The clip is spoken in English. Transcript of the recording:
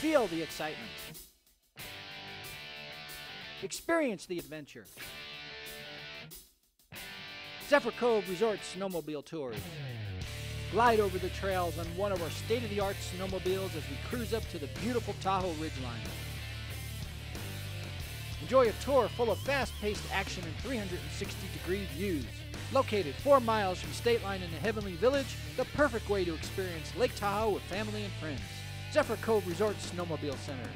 Feel the excitement. Experience the adventure. Zephyr Cove Resort Snowmobile Tours. Glide over the trails on one of our state of the art snowmobiles as we cruise up to the beautiful Tahoe Ridgeline. Enjoy a tour full of fast paced action and 360 degree views. Located four miles from Stateline in the Heavenly Village, the perfect way to experience Lake Tahoe with family and friends. Zephyr Cove Resort Snowmobile Center.